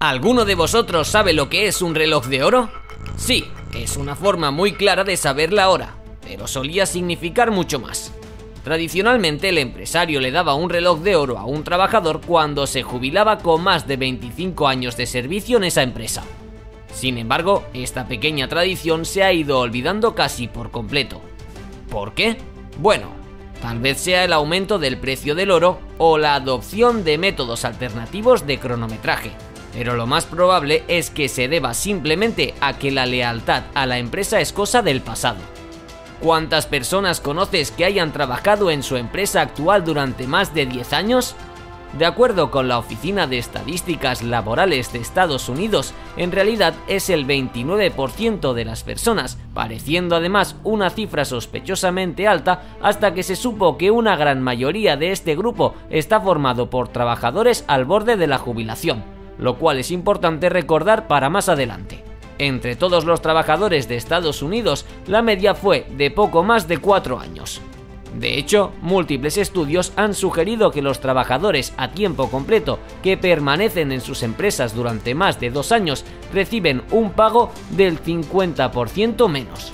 ¿Alguno de vosotros sabe lo que es un reloj de oro? Sí, es una forma muy clara de saber la hora, pero solía significar mucho más. Tradicionalmente el empresario le daba un reloj de oro a un trabajador cuando se jubilaba con más de 25 años de servicio en esa empresa. Sin embargo, esta pequeña tradición se ha ido olvidando casi por completo. ¿Por qué? Bueno, tal vez sea el aumento del precio del oro o la adopción de métodos alternativos de cronometraje pero lo más probable es que se deba simplemente a que la lealtad a la empresa es cosa del pasado. ¿Cuántas personas conoces que hayan trabajado en su empresa actual durante más de 10 años? De acuerdo con la Oficina de Estadísticas Laborales de Estados Unidos, en realidad es el 29% de las personas, pareciendo además una cifra sospechosamente alta hasta que se supo que una gran mayoría de este grupo está formado por trabajadores al borde de la jubilación lo cual es importante recordar para más adelante. Entre todos los trabajadores de Estados Unidos, la media fue de poco más de 4 años. De hecho, múltiples estudios han sugerido que los trabajadores a tiempo completo que permanecen en sus empresas durante más de dos años reciben un pago del 50% menos.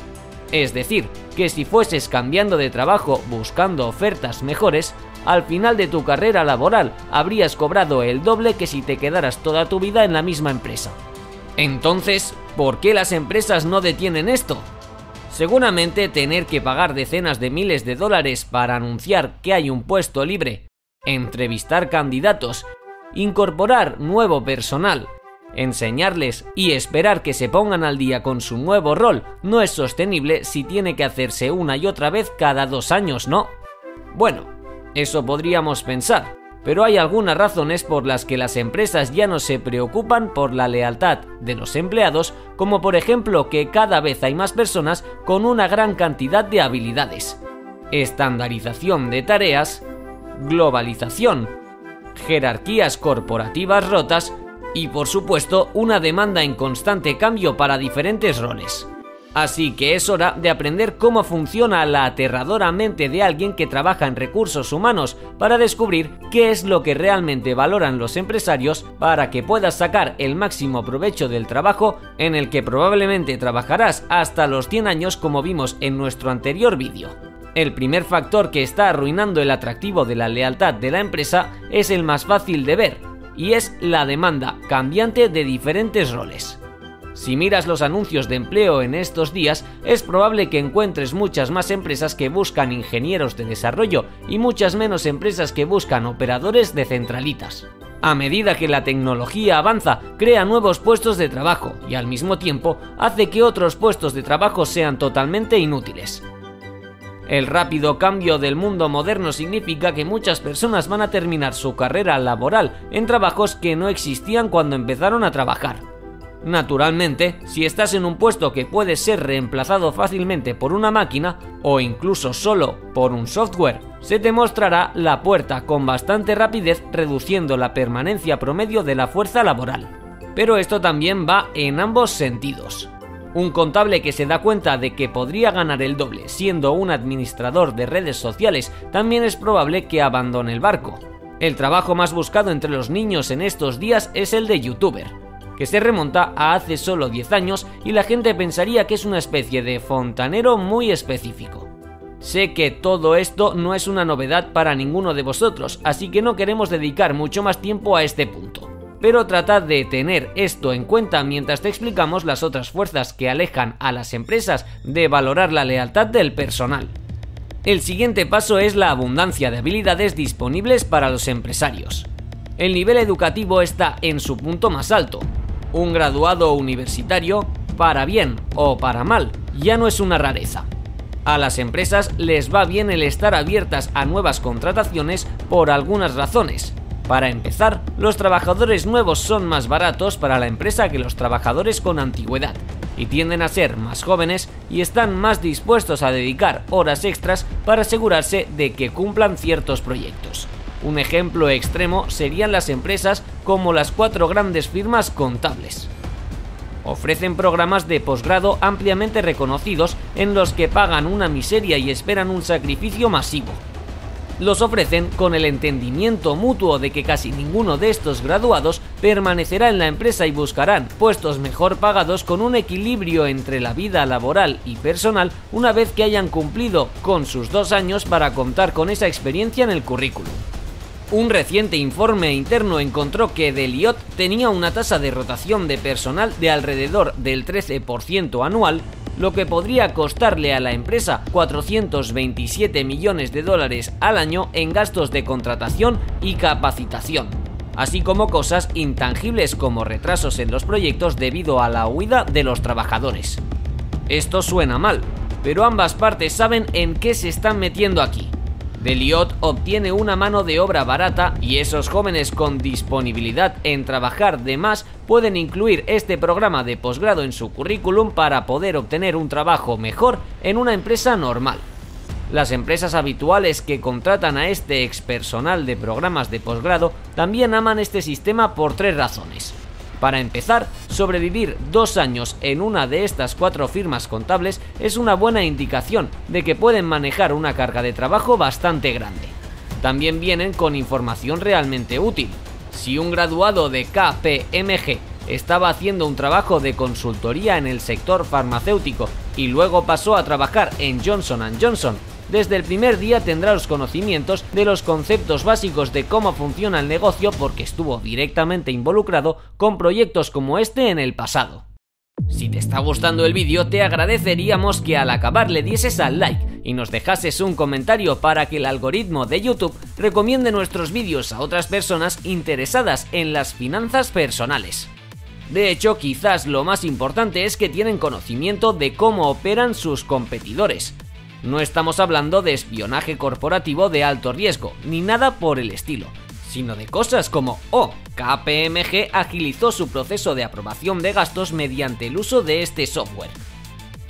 Es decir, que si fueses cambiando de trabajo buscando ofertas mejores, al final de tu carrera laboral habrías cobrado el doble que si te quedaras toda tu vida en la misma empresa. Entonces, ¿por qué las empresas no detienen esto? Seguramente tener que pagar decenas de miles de dólares para anunciar que hay un puesto libre, entrevistar candidatos, incorporar nuevo personal, enseñarles y esperar que se pongan al día con su nuevo rol no es sostenible si tiene que hacerse una y otra vez cada dos años, ¿no? Bueno, eso podríamos pensar, pero hay algunas razones por las que las empresas ya no se preocupan por la lealtad de los empleados, como por ejemplo que cada vez hay más personas con una gran cantidad de habilidades, estandarización de tareas, globalización, jerarquías corporativas rotas y por supuesto una demanda en constante cambio para diferentes roles. Así que es hora de aprender cómo funciona la aterradora mente de alguien que trabaja en recursos humanos para descubrir qué es lo que realmente valoran los empresarios para que puedas sacar el máximo provecho del trabajo en el que probablemente trabajarás hasta los 100 años como vimos en nuestro anterior vídeo. El primer factor que está arruinando el atractivo de la lealtad de la empresa es el más fácil de ver, y es la demanda cambiante de diferentes roles. Si miras los anuncios de empleo en estos días, es probable que encuentres muchas más empresas que buscan ingenieros de desarrollo y muchas menos empresas que buscan operadores de centralitas. A medida que la tecnología avanza, crea nuevos puestos de trabajo y al mismo tiempo hace que otros puestos de trabajo sean totalmente inútiles. El rápido cambio del mundo moderno significa que muchas personas van a terminar su carrera laboral en trabajos que no existían cuando empezaron a trabajar. Naturalmente, si estás en un puesto que puede ser reemplazado fácilmente por una máquina o incluso solo por un software, se te mostrará la puerta con bastante rapidez reduciendo la permanencia promedio de la fuerza laboral. Pero esto también va en ambos sentidos. Un contable que se da cuenta de que podría ganar el doble siendo un administrador de redes sociales también es probable que abandone el barco. El trabajo más buscado entre los niños en estos días es el de youtuber que se remonta a hace solo 10 años y la gente pensaría que es una especie de fontanero muy específico. Sé que todo esto no es una novedad para ninguno de vosotros, así que no queremos dedicar mucho más tiempo a este punto. Pero tratad de tener esto en cuenta mientras te explicamos las otras fuerzas que alejan a las empresas de valorar la lealtad del personal. El siguiente paso es la abundancia de habilidades disponibles para los empresarios. El nivel educativo está en su punto más alto, un graduado universitario, para bien o para mal, ya no es una rareza. A las empresas les va bien el estar abiertas a nuevas contrataciones por algunas razones. Para empezar, los trabajadores nuevos son más baratos para la empresa que los trabajadores con antigüedad y tienden a ser más jóvenes y están más dispuestos a dedicar horas extras para asegurarse de que cumplan ciertos proyectos. Un ejemplo extremo serían las empresas como las cuatro grandes firmas contables. Ofrecen programas de posgrado ampliamente reconocidos en los que pagan una miseria y esperan un sacrificio masivo. Los ofrecen con el entendimiento mutuo de que casi ninguno de estos graduados permanecerá en la empresa y buscarán puestos mejor pagados con un equilibrio entre la vida laboral y personal una vez que hayan cumplido con sus dos años para contar con esa experiencia en el currículum. Un reciente informe interno encontró que Deliot tenía una tasa de rotación de personal de alrededor del 13% anual lo que podría costarle a la empresa 427 millones de dólares al año en gastos de contratación y capacitación, así como cosas intangibles como retrasos en los proyectos debido a la huida de los trabajadores. Esto suena mal, pero ambas partes saben en qué se están metiendo aquí. Deliot obtiene una mano de obra barata y esos jóvenes con disponibilidad en trabajar de más pueden incluir este programa de posgrado en su currículum para poder obtener un trabajo mejor en una empresa normal. Las empresas habituales que contratan a este ex personal de programas de posgrado también aman este sistema por tres razones. Para empezar, sobrevivir dos años en una de estas cuatro firmas contables es una buena indicación de que pueden manejar una carga de trabajo bastante grande. También vienen con información realmente útil. Si un graduado de KPMG estaba haciendo un trabajo de consultoría en el sector farmacéutico y luego pasó a trabajar en Johnson Johnson desde el primer día tendrá los conocimientos de los conceptos básicos de cómo funciona el negocio porque estuvo directamente involucrado con proyectos como este en el pasado. Si te está gustando el vídeo te agradeceríamos que al acabar le dieses al like y nos dejases un comentario para que el algoritmo de YouTube recomiende nuestros vídeos a otras personas interesadas en las finanzas personales. De hecho, quizás lo más importante es que tienen conocimiento de cómo operan sus competidores, no estamos hablando de espionaje corporativo de alto riesgo, ni nada por el estilo, sino de cosas como, oh, KPMG agilizó su proceso de aprobación de gastos mediante el uso de este software.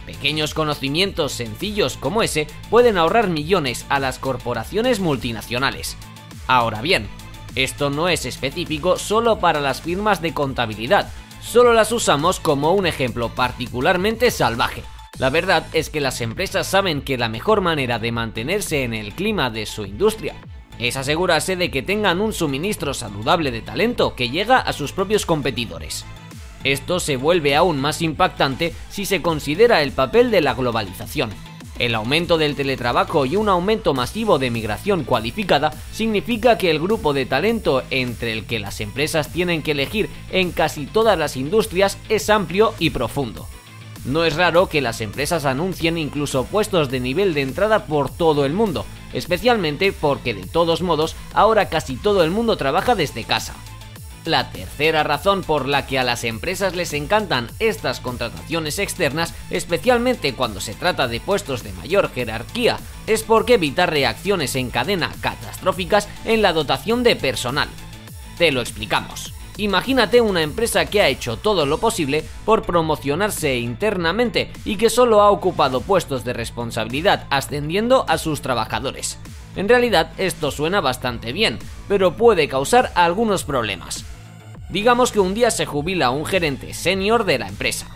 Pequeños conocimientos sencillos como ese pueden ahorrar millones a las corporaciones multinacionales. Ahora bien, esto no es específico solo para las firmas de contabilidad, solo las usamos como un ejemplo particularmente salvaje. La verdad es que las empresas saben que la mejor manera de mantenerse en el clima de su industria es asegurarse de que tengan un suministro saludable de talento que llega a sus propios competidores. Esto se vuelve aún más impactante si se considera el papel de la globalización. El aumento del teletrabajo y un aumento masivo de migración cualificada significa que el grupo de talento entre el que las empresas tienen que elegir en casi todas las industrias es amplio y profundo. No es raro que las empresas anuncien incluso puestos de nivel de entrada por todo el mundo, especialmente porque de todos modos ahora casi todo el mundo trabaja desde casa. La tercera razón por la que a las empresas les encantan estas contrataciones externas, especialmente cuando se trata de puestos de mayor jerarquía, es porque evitar reacciones en cadena catastróficas en la dotación de personal. Te lo explicamos. Imagínate una empresa que ha hecho todo lo posible por promocionarse internamente y que solo ha ocupado puestos de responsabilidad ascendiendo a sus trabajadores. En realidad esto suena bastante bien, pero puede causar algunos problemas. Digamos que un día se jubila un gerente senior de la empresa.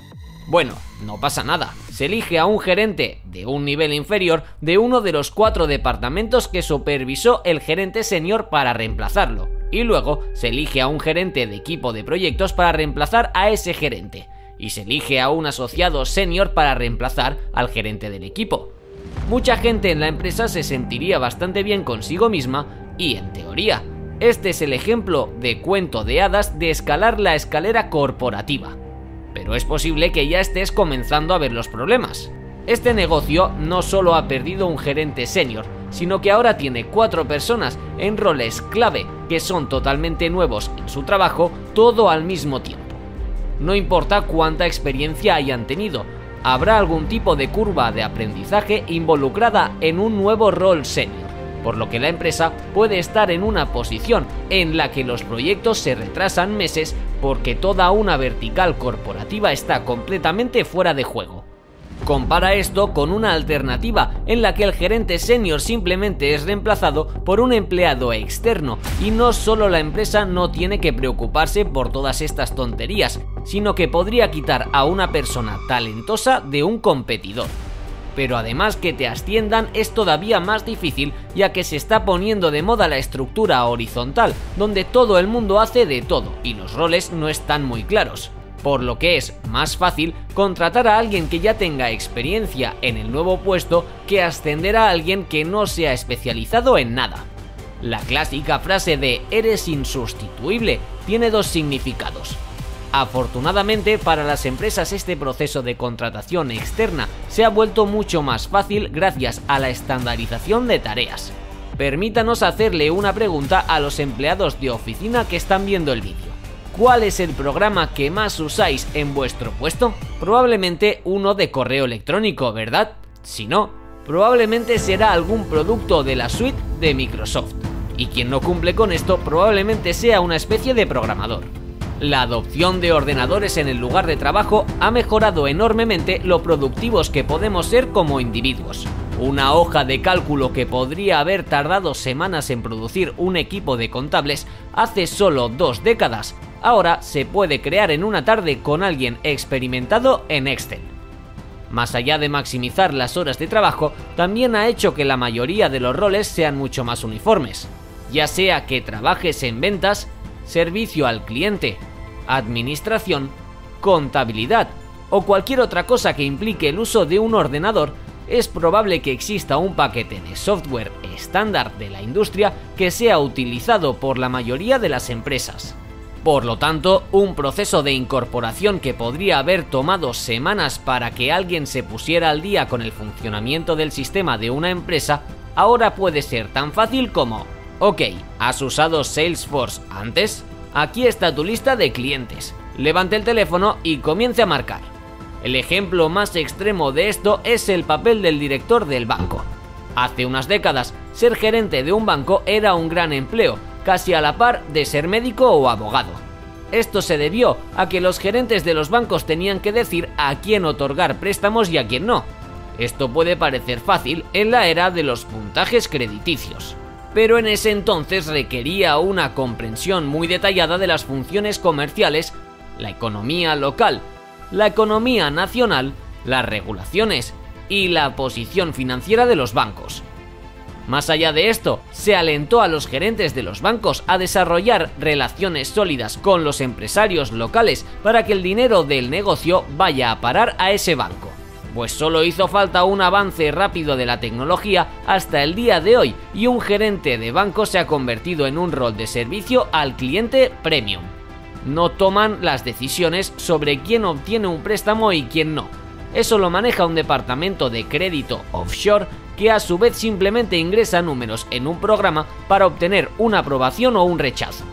Bueno, no pasa nada, se elige a un gerente de un nivel inferior de uno de los cuatro departamentos que supervisó el gerente senior para reemplazarlo y luego se elige a un gerente de equipo de proyectos para reemplazar a ese gerente, y se elige a un asociado senior para reemplazar al gerente del equipo. Mucha gente en la empresa se sentiría bastante bien consigo misma y, en teoría, este es el ejemplo de cuento de hadas de escalar la escalera corporativa. Pero es posible que ya estés comenzando a ver los problemas. Este negocio no solo ha perdido un gerente senior, sino que ahora tiene cuatro personas en roles clave que son totalmente nuevos en su trabajo todo al mismo tiempo. No importa cuánta experiencia hayan tenido, habrá algún tipo de curva de aprendizaje involucrada en un nuevo rol senior, por lo que la empresa puede estar en una posición en la que los proyectos se retrasan meses porque toda una vertical corporativa está completamente fuera de juego. Compara esto con una alternativa en la que el gerente senior simplemente es reemplazado por un empleado externo y no solo la empresa no tiene que preocuparse por todas estas tonterías, sino que podría quitar a una persona talentosa de un competidor. pero además que te asciendan es todavía más difícil ya que se está poniendo de moda la estructura horizontal, donde todo el mundo hace de todo y los roles no están muy claros por lo que es más fácil contratar a alguien que ya tenga experiencia en el nuevo puesto que ascender a alguien que no sea especializado en nada. La clásica frase de eres insustituible tiene dos significados. Afortunadamente para las empresas este proceso de contratación externa se ha vuelto mucho más fácil gracias a la estandarización de tareas. Permítanos hacerle una pregunta a los empleados de oficina que están viendo el vídeo. ¿Cuál es el programa que más usáis en vuestro puesto? Probablemente uno de correo electrónico, ¿verdad? Si no, probablemente será algún producto de la suite de Microsoft. Y quien no cumple con esto probablemente sea una especie de programador. La adopción de ordenadores en el lugar de trabajo ha mejorado enormemente lo productivos que podemos ser como individuos. Una hoja de cálculo que podría haber tardado semanas en producir un equipo de contables hace solo dos décadas, ahora se puede crear en una tarde con alguien experimentado en Excel. Más allá de maximizar las horas de trabajo, también ha hecho que la mayoría de los roles sean mucho más uniformes, ya sea que trabajes en ventas, servicio al cliente, administración, contabilidad o cualquier otra cosa que implique el uso de un ordenador, es probable que exista un paquete de software estándar de la industria que sea utilizado por la mayoría de las empresas. Por lo tanto, un proceso de incorporación que podría haber tomado semanas para que alguien se pusiera al día con el funcionamiento del sistema de una empresa, ahora puede ser tan fácil como, ok, ¿has usado Salesforce antes? Aquí está tu lista de clientes. Levante el teléfono y comience a marcar. El ejemplo más extremo de esto es el papel del director del banco. Hace unas décadas, ser gerente de un banco era un gran empleo, casi a la par de ser médico o abogado. Esto se debió a que los gerentes de los bancos tenían que decir a quién otorgar préstamos y a quién no. Esto puede parecer fácil en la era de los puntajes crediticios pero en ese entonces requería una comprensión muy detallada de las funciones comerciales, la economía local, la economía nacional, las regulaciones y la posición financiera de los bancos. Más allá de esto, se alentó a los gerentes de los bancos a desarrollar relaciones sólidas con los empresarios locales para que el dinero del negocio vaya a parar a ese banco pues solo hizo falta un avance rápido de la tecnología hasta el día de hoy y un gerente de banco se ha convertido en un rol de servicio al cliente premium. No toman las decisiones sobre quién obtiene un préstamo y quién no. Eso lo maneja un departamento de crédito offshore que a su vez simplemente ingresa números en un programa para obtener una aprobación o un rechazo.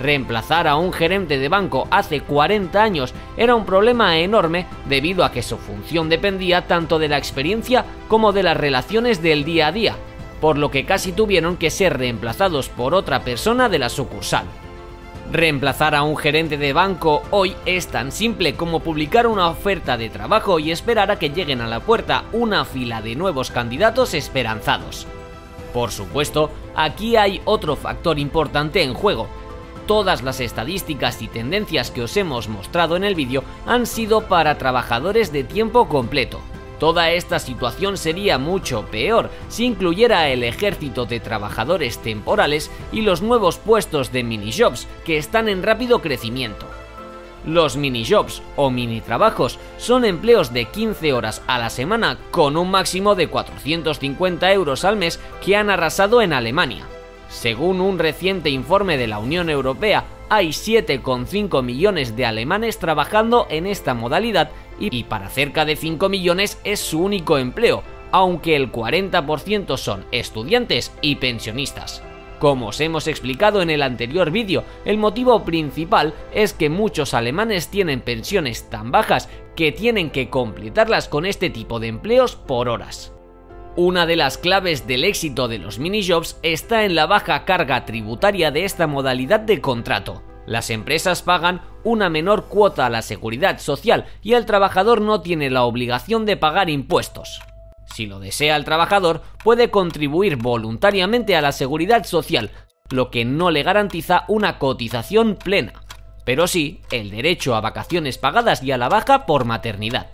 Reemplazar a un gerente de banco hace 40 años era un problema enorme debido a que su función dependía tanto de la experiencia como de las relaciones del día a día, por lo que casi tuvieron que ser reemplazados por otra persona de la sucursal. Reemplazar a un gerente de banco hoy es tan simple como publicar una oferta de trabajo y esperar a que lleguen a la puerta una fila de nuevos candidatos esperanzados. Por supuesto, aquí hay otro factor importante en juego, Todas las estadísticas y tendencias que os hemos mostrado en el vídeo han sido para trabajadores de tiempo completo. Toda esta situación sería mucho peor si incluyera el ejército de trabajadores temporales y los nuevos puestos de mini-jobs que están en rápido crecimiento. Los mini-jobs o mini-trabajos son empleos de 15 horas a la semana con un máximo de 450 euros al mes que han arrasado en Alemania. Según un reciente informe de la Unión Europea, hay 7,5 millones de alemanes trabajando en esta modalidad y para cerca de 5 millones es su único empleo, aunque el 40% son estudiantes y pensionistas. Como os hemos explicado en el anterior vídeo, el motivo principal es que muchos alemanes tienen pensiones tan bajas que tienen que completarlas con este tipo de empleos por horas. Una de las claves del éxito de los mini-jobs está en la baja carga tributaria de esta modalidad de contrato. Las empresas pagan una menor cuota a la seguridad social y el trabajador no tiene la obligación de pagar impuestos. Si lo desea el trabajador, puede contribuir voluntariamente a la seguridad social, lo que no le garantiza una cotización plena, pero sí el derecho a vacaciones pagadas y a la baja por maternidad.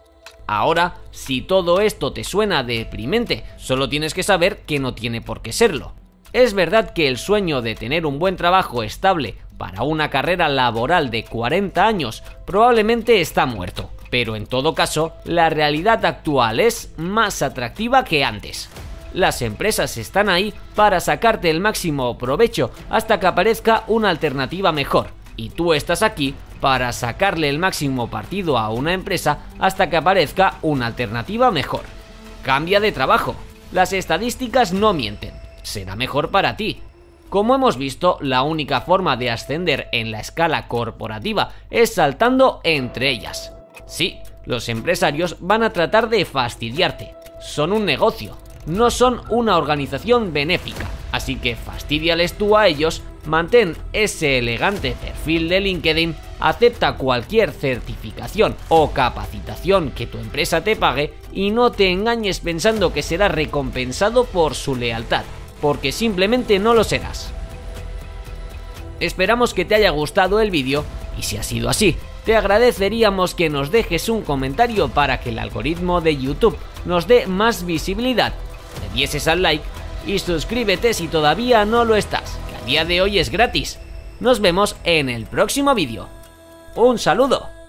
Ahora, si todo esto te suena deprimente, solo tienes que saber que no tiene por qué serlo. Es verdad que el sueño de tener un buen trabajo estable para una carrera laboral de 40 años probablemente está muerto, pero en todo caso, la realidad actual es más atractiva que antes. Las empresas están ahí para sacarte el máximo provecho hasta que aparezca una alternativa mejor, y tú estás aquí para sacarle el máximo partido a una empresa hasta que aparezca una alternativa mejor. Cambia de trabajo. Las estadísticas no mienten. Será mejor para ti. Como hemos visto, la única forma de ascender en la escala corporativa es saltando entre ellas. Sí, los empresarios van a tratar de fastidiarte. Son un negocio, no son una organización benéfica. Así que fastidiales tú a ellos, mantén ese elegante perfil de LinkedIn, acepta cualquier certificación o capacitación que tu empresa te pague y no te engañes pensando que será recompensado por su lealtad, porque simplemente no lo serás. Esperamos que te haya gustado el vídeo y si ha sido así, te agradeceríamos que nos dejes un comentario para que el algoritmo de YouTube nos dé más visibilidad, le dieses al like y suscríbete si todavía no lo estás, que a día de hoy es gratis. Nos vemos en el próximo vídeo. Un saludo.